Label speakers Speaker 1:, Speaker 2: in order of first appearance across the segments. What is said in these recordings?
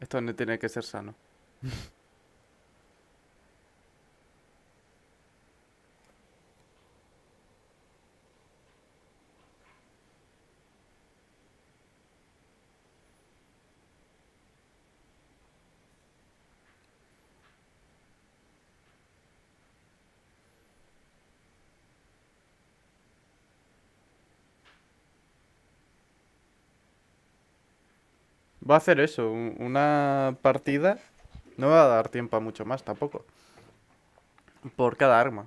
Speaker 1: Esto no tiene que ser sano. Va a hacer eso, un- una partida. No va a dar tiempo a mucho más tampoco. Por cada arma.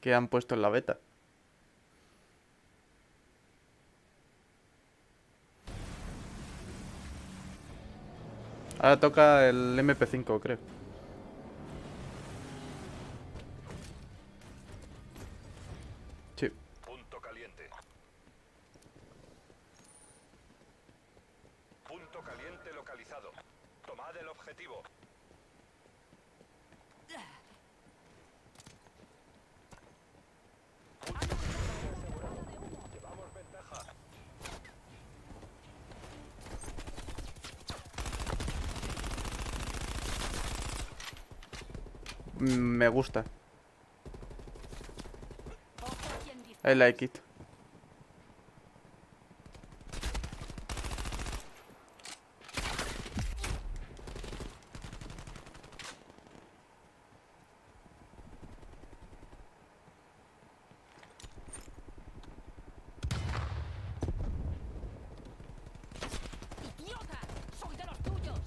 Speaker 1: Que han puesto en la beta. Ahora toca el MP5, creo.
Speaker 2: Punto caliente localizado. Tomad el objetivo. Llevamos ventaja.
Speaker 1: Mm, Me gusta. I like it.
Speaker 3: ¡Idiota! ¡Soy de los tuyos!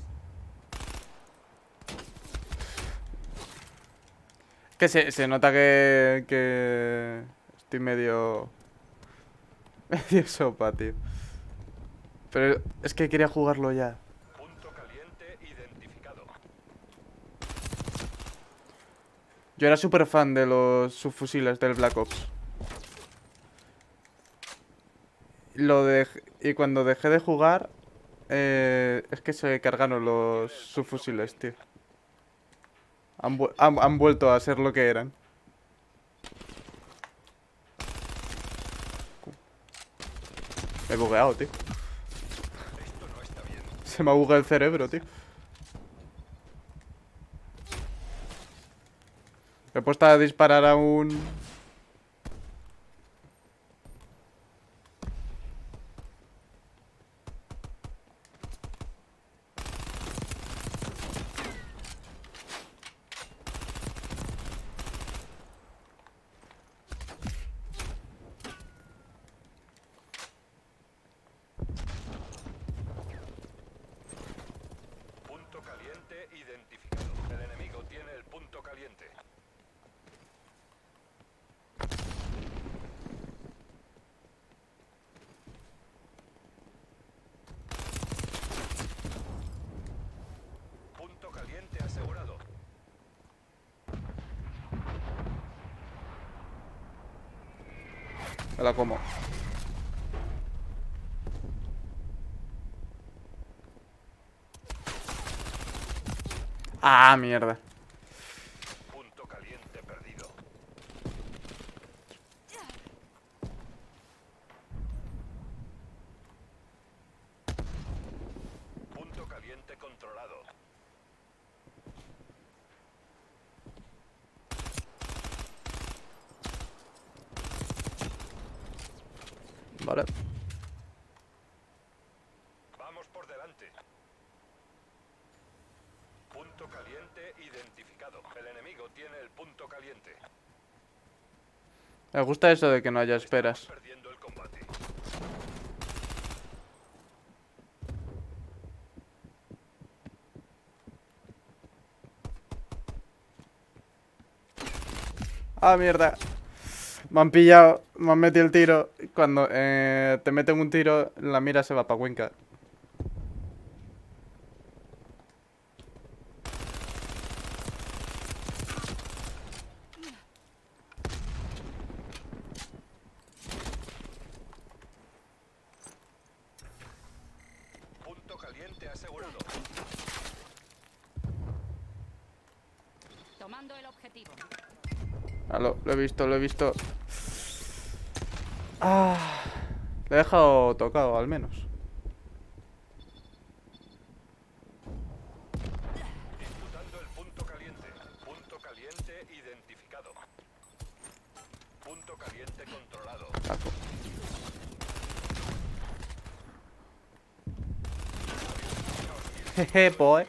Speaker 1: Que se, se nota que, que estoy medio... Medio sopa, tío. Pero es que quería jugarlo ya.
Speaker 2: Punto caliente identificado.
Speaker 1: Yo era súper fan de los subfusiles del Black Ops. Lo de, y cuando dejé de jugar, eh, es que se cargaron los subfusiles, tío. Han, vu- han- han vuelto a ser lo que eran. Me he bugueado, tío.
Speaker 2: Esto no está bien.
Speaker 1: Se me ha bugueado el cerebro, tío. Me he puesto a disparar a un...
Speaker 2: Punto caliente identificado. El enemigo tiene el punto caliente. Punto caliente asegurado.
Speaker 1: Me la como. Ah, mierda.
Speaker 2: Punto caliente perdido. Punto caliente controlado.
Speaker 1: Vale.
Speaker 2: Vamos por delante. Punto caliente identificado. El enemigo tiene el punto caliente.
Speaker 1: Me gusta eso de que no haya esperas.
Speaker 2: Perdiendo el combate.
Speaker 1: Ah, mierda. Me han pillado, me han metido el tiro. Cuando eh, te meten un tiro, la mira se va para Cuenca.
Speaker 2: Punto caliente asegurado.
Speaker 3: Tomando el objetivo.
Speaker 1: Ah, lo, he visto, lo he visto. Ah, lo he dejado tocado, al menos. Disputando el
Speaker 2: punto caliente. Punto caliente identificado. Punto caliente controlado. Taco. Jeje, boy.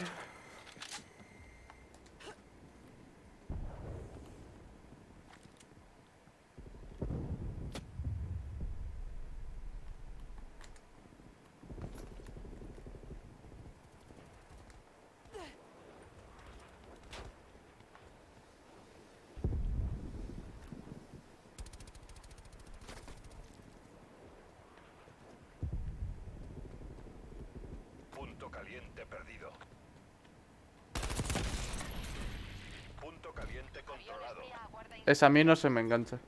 Speaker 2: Perdido. Punto caliente controlado.
Speaker 1: Esa a mí no se me engancha.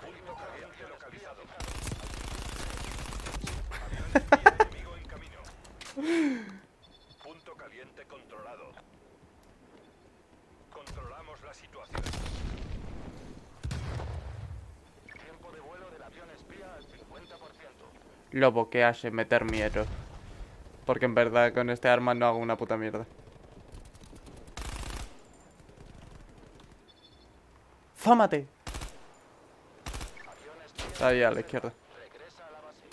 Speaker 2: Punto caliente localizado. Avión espía enemigo en camino. Punto caliente controlado. Controlamos la situación. Tiempo de vuelo del avión espía al 50%.
Speaker 1: Lobo, que hace meter miedo. Porque en verdad con este arma no hago una puta mierda. ¡Fámate! Ahí a la izquierda.
Speaker 2: regresa a la base.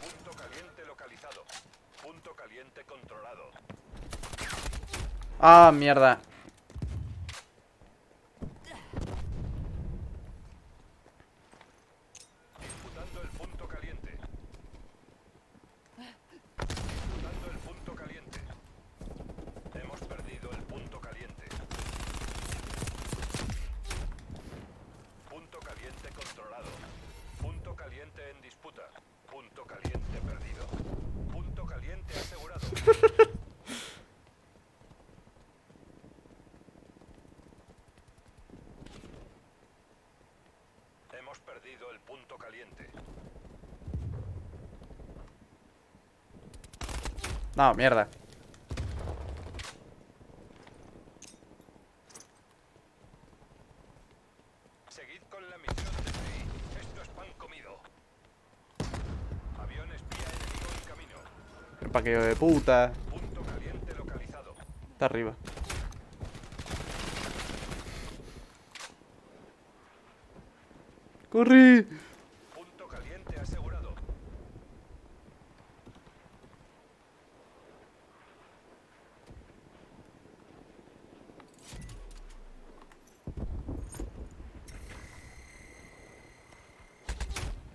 Speaker 2: Punto caliente localizado. Punto caliente controlado.
Speaker 1: ¡Ah, mierda!
Speaker 2: Disputando el punto caliente. Disputando el punto caliente. Hemos perdido el punto caliente. Punto caliente controlado. Punto caliente en disputa. Punto caliente perdido. Punto caliente asegurado. Hemos perdido el punto caliente.
Speaker 1: No, mierda.
Speaker 2: Seguid con la misión de ahí. Esto es pan comido. Avión espía enemigo en camino.
Speaker 1: El paqueo de puta.
Speaker 2: Punto caliente localizado.
Speaker 1: Está arriba. ¡Corre!
Speaker 2: Punto caliente asegurado.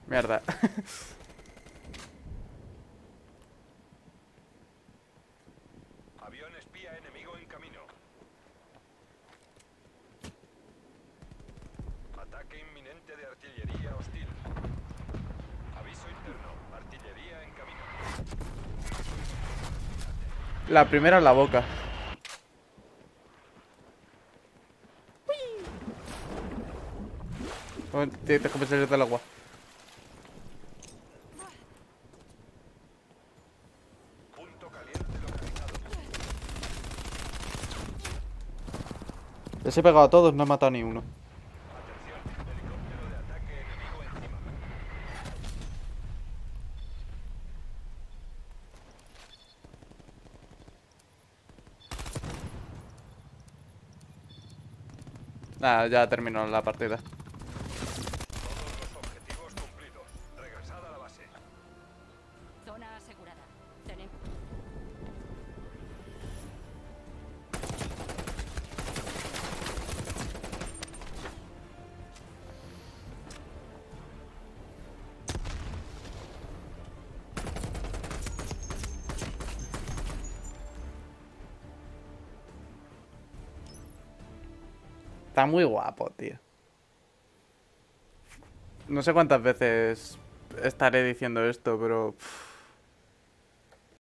Speaker 1: Mierda.
Speaker 2: Avión espía enemigo en camino. Ataque inminente de artillería hostil. Aviso interno. Artillería en camino.
Speaker 1: La primera en la boca. Oh, te- Déjame salir del agua.
Speaker 2: Punto caliente localizado.
Speaker 1: Les he pegado a todos, no he matado ni uno. Nada, ya terminó la partida. Está muy guapo, tío. No sé cuántas veces estaré diciendo esto, pero...